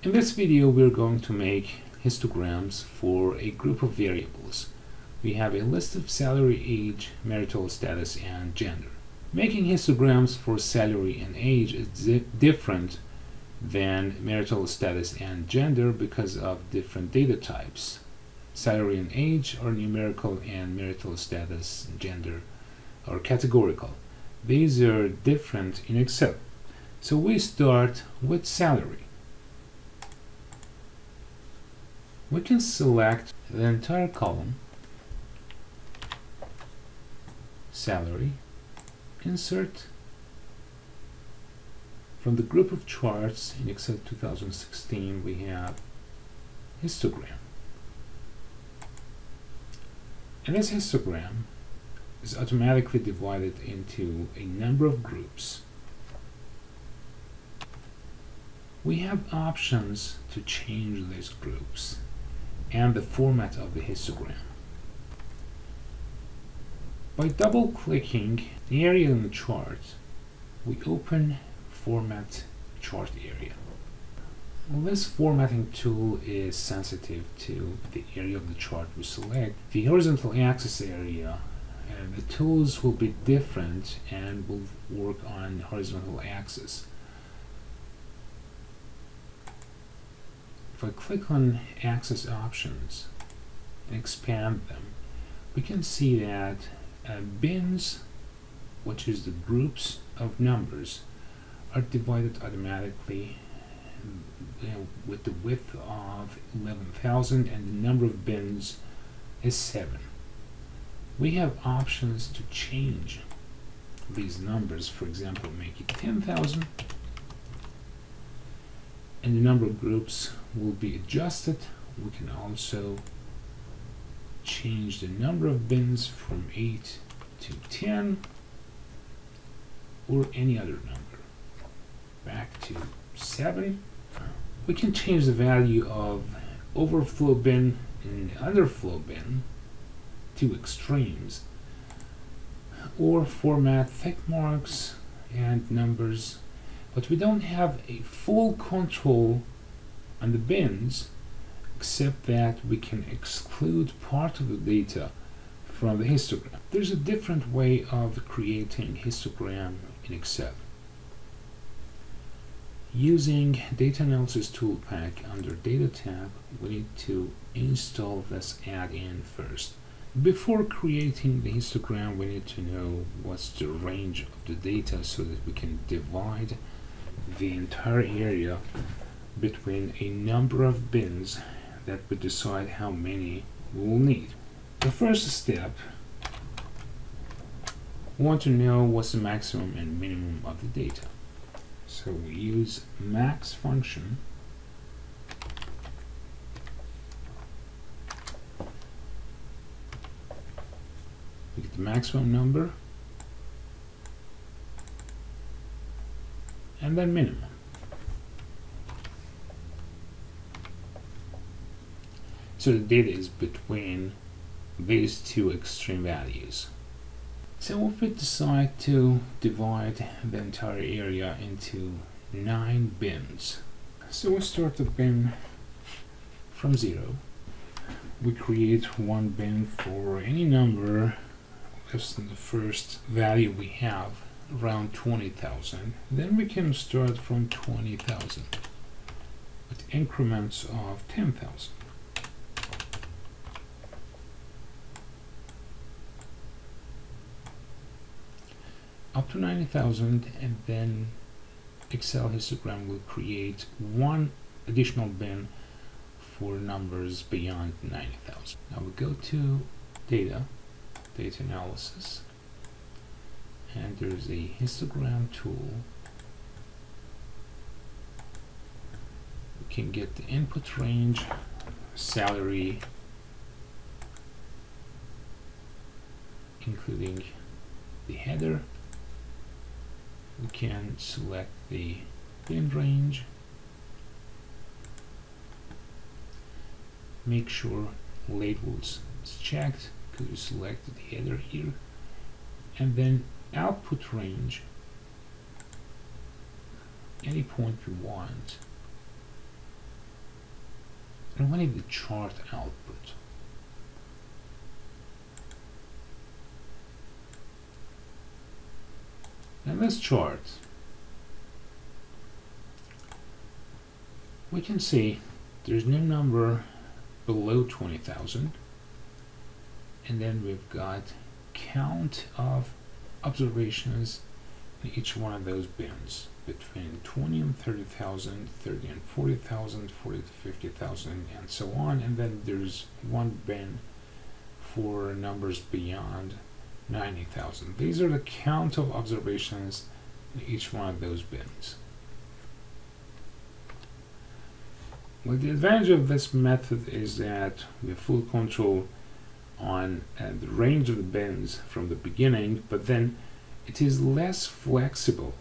In this video we're going to make histograms for a group of variables. We have a list of salary, age, marital status, and gender. Making histograms for salary and age is di different than marital status and gender because of different data types. Salary and age are numerical and marital status and gender are categorical. These are different in Excel. So we start with salary. We can select the entire column, salary, insert from the group of charts in Excel 2016 we have histogram. And this histogram is automatically divided into a number of groups. We have options to change these groups and the format of the histogram. By double-clicking the area in the chart, we open Format Chart Area. Well, this formatting tool is sensitive to the area of the chart we select. The horizontal axis area and the tools will be different and will work on horizontal axis. If I click on Axis options and expand them, we can see that uh, bins, which is the groups of numbers, are divided automatically with the width of 11,000 and the number of bins is 7 we have options to change these numbers for example make it 10,000 and the number of groups will be adjusted. We can also change the number of bins from 8 to 10 or any other number. Back to 7 we can change the value of overflow bin and underflow bin to extremes or format tick marks and numbers but we don't have a full control on the bins except that we can exclude part of the data from the histogram. There's a different way of creating histogram in Excel. Using Data Analysis Toolpack under Data tab, we need to install this add-in first. Before creating the histogram, we need to know what's the range of the data so that we can divide the entire area between a number of bins that would decide how many we will need. The first step, we want to know what's the maximum and minimum of the data. So we use max function we get the maximum number and then minimum. So the data is between these two extreme values. So if we decide to divide the entire area into nine bins, so we start the bin from zero. We create one bin for any number less than the first value we have, around 20,000. Then we can start from 20,000 with increments of 10,000. up to 90,000 and then Excel histogram will create one additional bin for numbers beyond 90,000. Now we go to data, data analysis, and there's a histogram tool. We can get the input range, salary, including the header. We can select the bin range. Make sure labels is checked because we selected the header here. And then output range any point we want and we need the chart output. and this chart, we can see there's no number below 20,000 and then we've got count of observations in each one of those bins between 20 and 30,000, 30 and 40,000, 40 to 50,000 and so on and then there's one bin for numbers beyond 90,000. These are the count of observations in each one of those bins. Well, the advantage of this method is that we have full control on uh, the range of the bins from the beginning, but then it is less flexible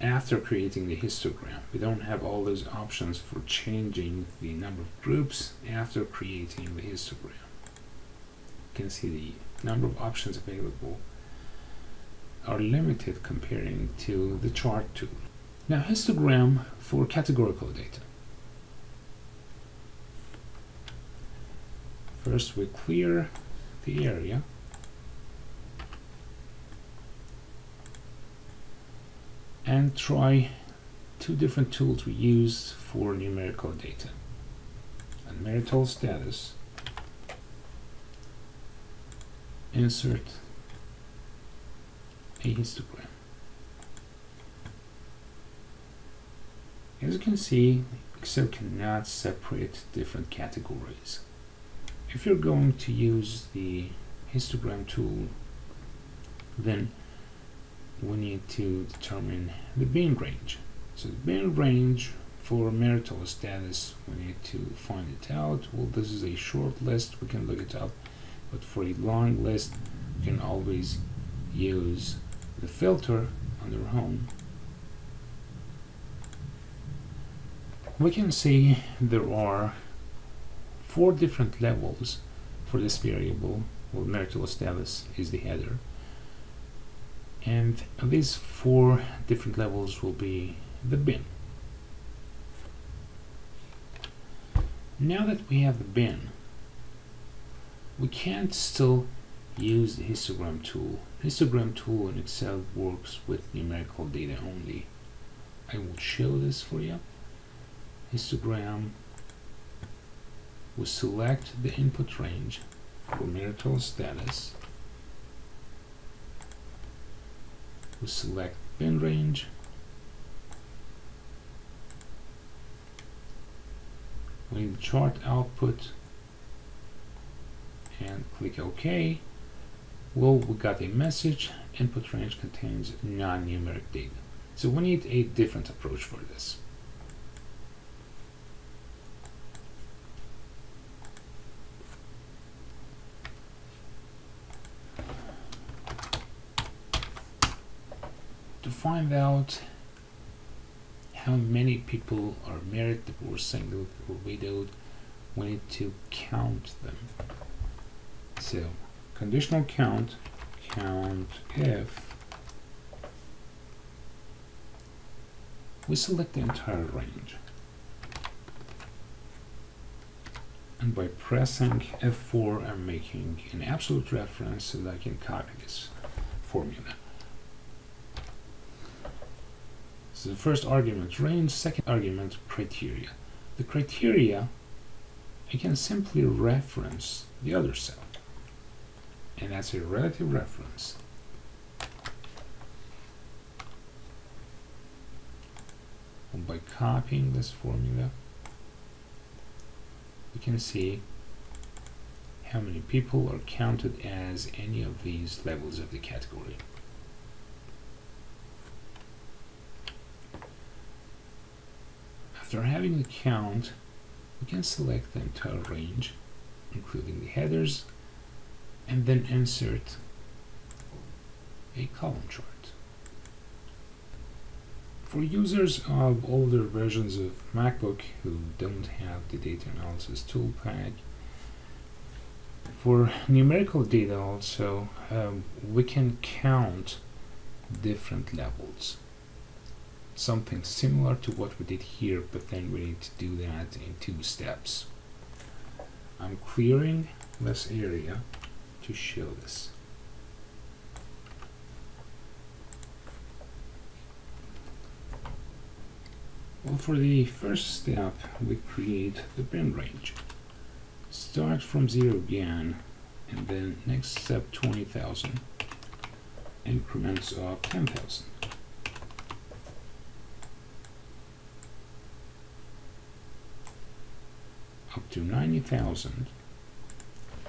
after creating the histogram. We don't have all those options for changing the number of groups after creating the histogram. You can see the number of options available are limited comparing to the chart tool. Now histogram for categorical data. First we clear the area. And try two different tools we use for numerical data. And marital status. Insert a histogram. As you can see, Excel cannot separate different categories if you're going to use the histogram tool then we need to determine the bin range. So the bin range for marital status we need to find it out. Well this is a short list we can look it up. But for a long list you can always use the filter under home. We can see there are four different levels for this variable well marital status is the header. And these four different levels will be the bin. Now that we have the bin we can't still use the histogram tool. Histogram tool in Excel works with numerical data only. I will show this for you. Histogram we select the input range for marital status. We select bin range. We need chart output and click OK. Well, we got a message. Input range contains non-numeric data. So we need a different approach for this. Find out how many people are married, divorced, single, or widowed, we need to count them. So, conditional count, count if we select the entire range. And by pressing F4, I'm making an absolute reference so that I can copy this formula. So the first argument range, second argument criteria. The criteria, I can simply reference the other cell. And that's a relative reference. And by copying this formula, you can see how many people are counted as any of these levels of the category. After having the count, we can select the entire range, including the headers, and then insert a column chart. For users of older versions of MacBook who don't have the data analysis tool toolpack, for numerical data also, um, we can count different levels. Something similar to what we did here, but then we need to do that in two steps. I'm clearing this area to show this. Well, for the first step, we create the bin range. Start from zero again, and then next step 20,000, increments of 10,000. Up to 90,000,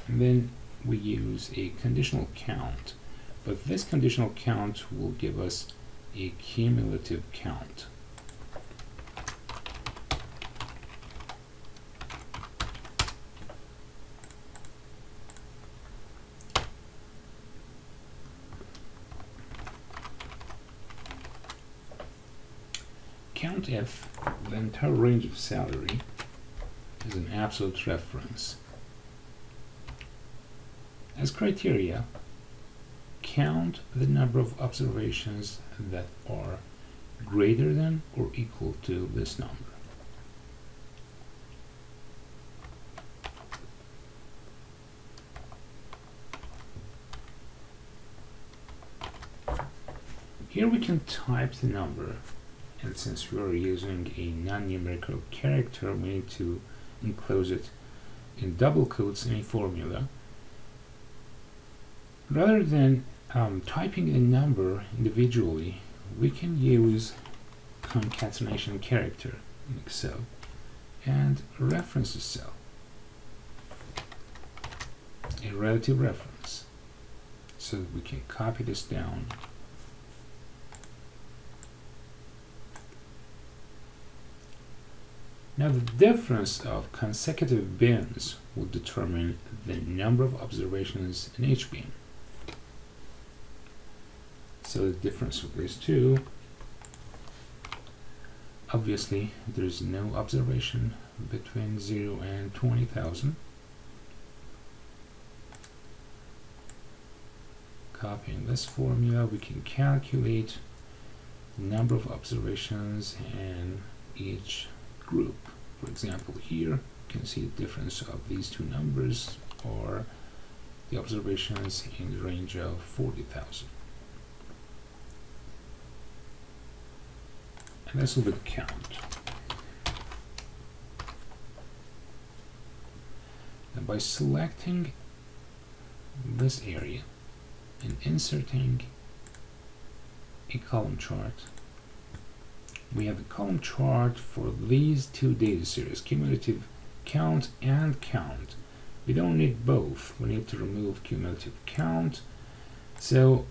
and then we use a conditional count, but this conditional count will give us a cumulative count. count. if the entire range of salary is an absolute reference. As criteria, count the number of observations that are greater than or equal to this number. Here we can type the number and since we are using a non-numerical character we need to enclose it in double quotes in a formula. Rather than um, typing a number individually we can use concatenation character in Excel and reference the cell. A relative reference. So we can copy this down Now the difference of consecutive bins will determine the number of observations in each bin. So the difference of these two, obviously there is no observation between 0 and 20,000. Copying this formula, we can calculate the number of observations in each group. For example, here you can see the difference of these two numbers or the observations in the range of 40,000. And this will be the count. And by selecting this area and inserting a column chart we have a column chart for these two data series, cumulative count and count. We don't need both. We need to remove cumulative count. So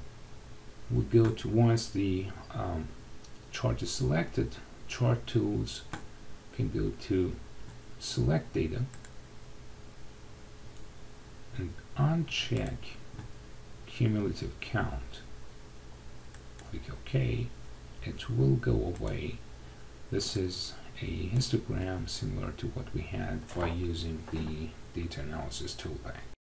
we go to once the um, chart is selected, chart tools can go to select data and uncheck cumulative count. Click OK it will go away. This is a histogram similar to what we had by using the data analysis toolpack.